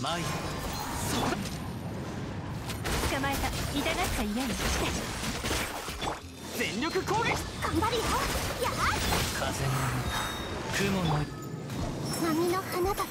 参る捕まえた。痛がった家に来て。全力攻撃。頑張るよ。や風の雲の波の花が